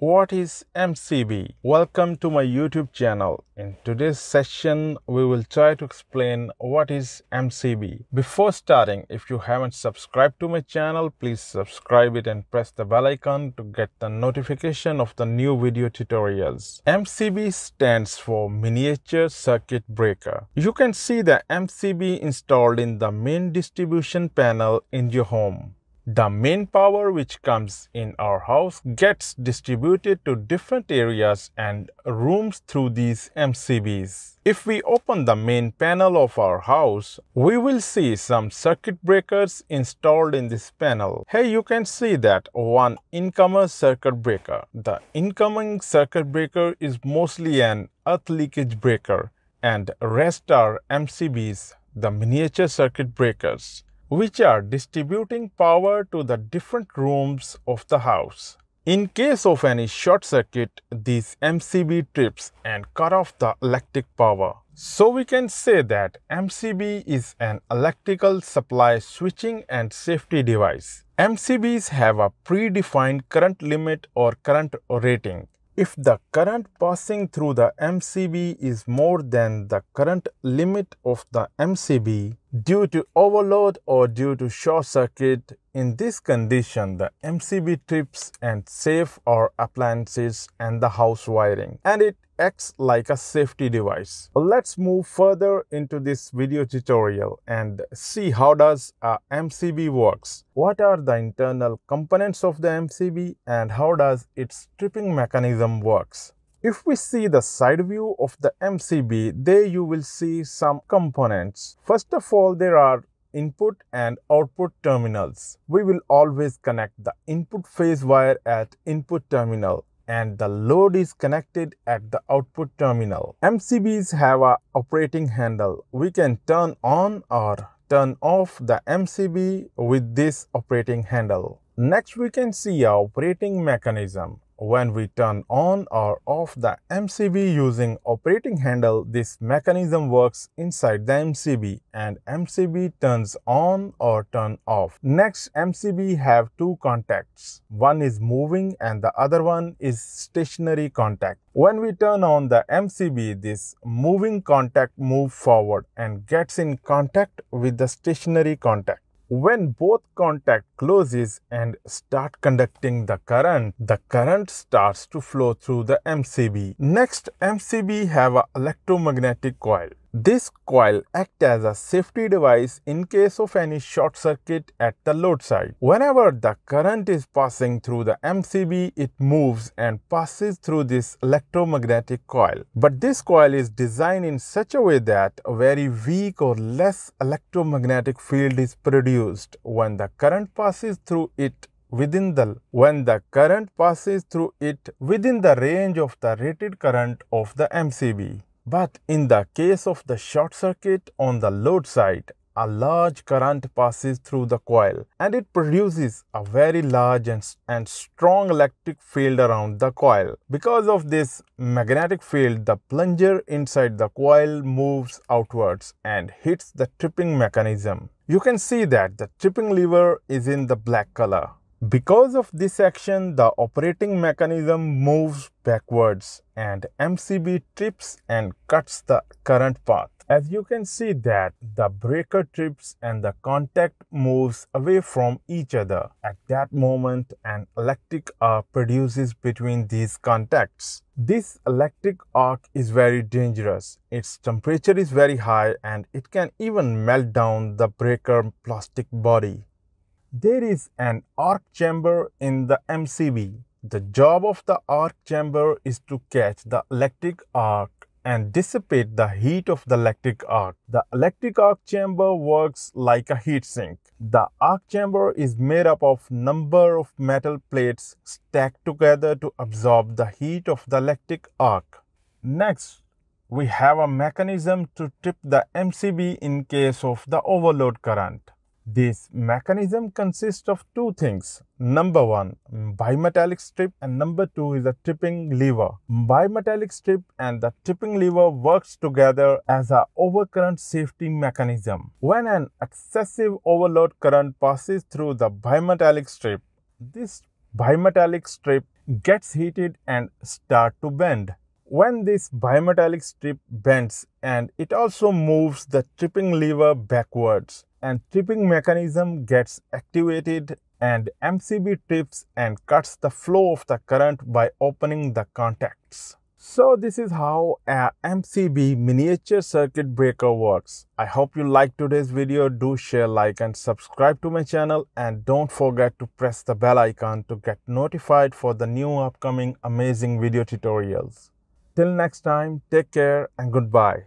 What is MCB? Welcome to my YouTube channel. In today's session, we will try to explain what is MCB. Before starting, if you haven't subscribed to my channel, please subscribe it and press the bell icon to get the notification of the new video tutorials. MCB stands for Miniature Circuit Breaker. You can see the MCB installed in the main distribution panel in your home. The main power which comes in our house gets distributed to different areas and rooms through these MCBs. If we open the main panel of our house, we will see some circuit breakers installed in this panel. Here you can see that one incoming circuit breaker. The incoming circuit breaker is mostly an earth leakage breaker and rest are MCBs, the miniature circuit breakers which are distributing power to the different rooms of the house. In case of any short circuit, these MCB trips and cut off the electric power. So we can say that MCB is an electrical supply switching and safety device. MCBs have a predefined current limit or current rating. If the current passing through the MCB is more than the current limit of the MCB due to overload or due to short circuit, in this condition the MCB trips and save our appliances and the house wiring and it acts like a safety device. Let's move further into this video tutorial and see how does a MCB works. What are the internal components of the MCB and how does its tripping mechanism works. If we see the side view of the MCB, there you will see some components. First of all, there are input and output terminals. We will always connect the input phase wire at input terminal and the load is connected at the output terminal. MCBs have a operating handle. We can turn on or turn off the MCB with this operating handle. Next we can see a operating mechanism. When we turn on or off the MCB using operating handle, this mechanism works inside the MCB and MCB turns on or turn off. Next, MCB have two contacts. One is moving and the other one is stationary contact. When we turn on the MCB, this moving contact moves forward and gets in contact with the stationary contact. When both contact closes and start conducting the current, the current starts to flow through the MCB. Next, MCB have a electromagnetic coil. This coil acts as a safety device in case of any short circuit at the load side. Whenever the current is passing through the MCB, it moves and passes through this electromagnetic coil. But this coil is designed in such a way that a very weak or less electromagnetic field is produced when the current passes through it within the when the current passes through it within the range of the rated current of the MCB. But in the case of the short circuit on the load side, a large current passes through the coil and it produces a very large and, and strong electric field around the coil. Because of this magnetic field, the plunger inside the coil moves outwards and hits the tripping mechanism. You can see that the tripping lever is in the black color. Because of this action, the operating mechanism moves backwards and MCB trips and cuts the current path. As you can see that the breaker trips and the contact moves away from each other. At that moment, an electric arc produces between these contacts. This electric arc is very dangerous. Its temperature is very high and it can even melt down the breaker plastic body. There is an arc chamber in the MCB. The job of the arc chamber is to catch the electric arc and dissipate the heat of the electric arc. The electric arc chamber works like a heat sink. The arc chamber is made up of number of metal plates stacked together to absorb the heat of the electric arc. Next, we have a mechanism to trip the MCB in case of the overload current. This mechanism consists of two things. Number one, bimetallic strip and number two is a tripping lever. Bimetallic strip and the tripping lever works together as a overcurrent safety mechanism. When an excessive overload current passes through the bimetallic strip, this bimetallic strip gets heated and start to bend. When this bimetallic strip bends and it also moves the tripping lever backwards and tripping mechanism gets activated and MCB trips and cuts the flow of the current by opening the contacts. So this is how a MCB miniature circuit breaker works. I hope you liked today's video. Do share, like and subscribe to my channel and don't forget to press the bell icon to get notified for the new upcoming amazing video tutorials. Till next time, take care and goodbye.